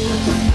you.